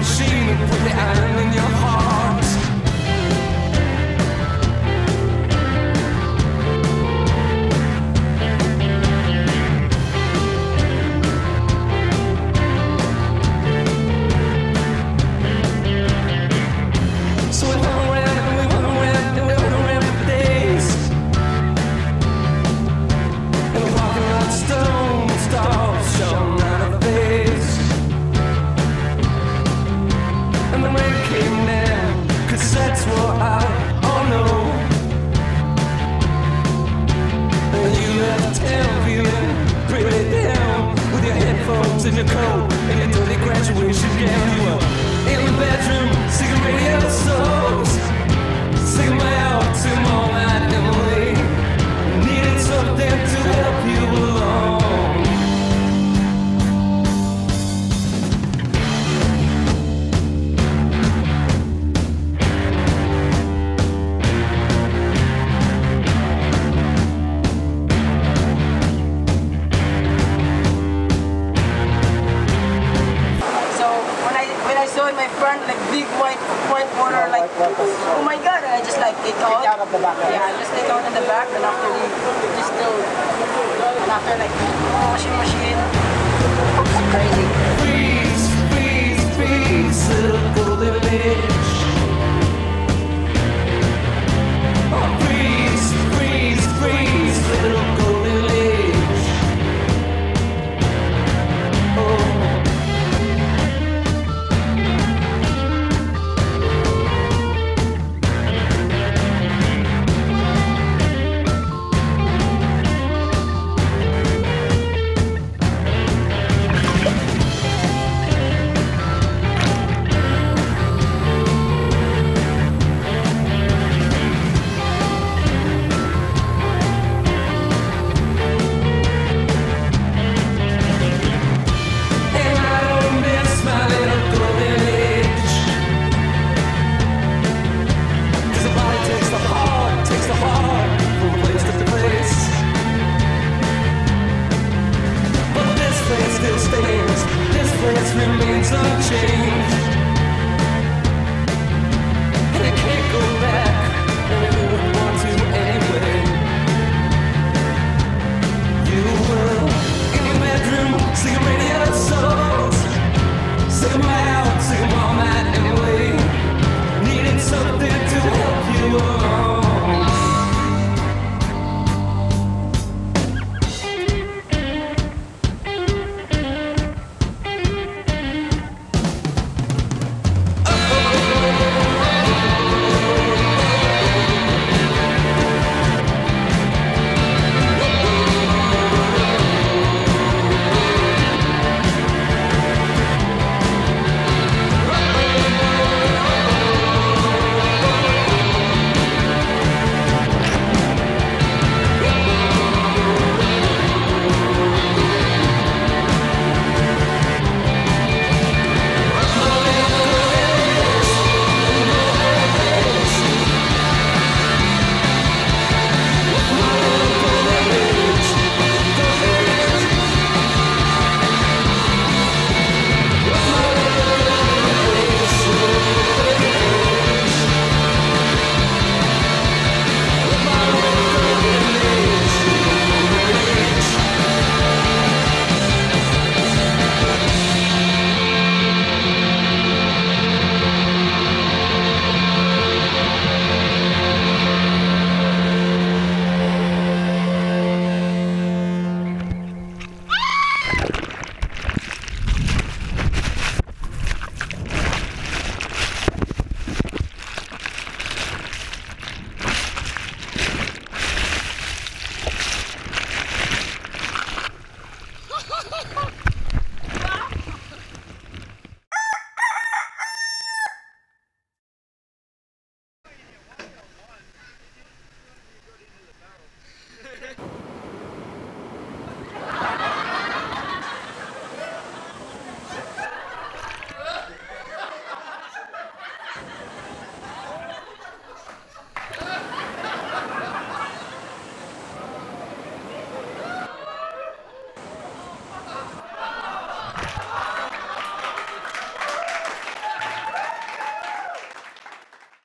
machine and put the iron in your heart. your coat and your dirty graduation gown. saw my friend like big white white water like oh my god I just like take out. out of the back. Yeah, I just take out in the back and after we just still and after like washing machine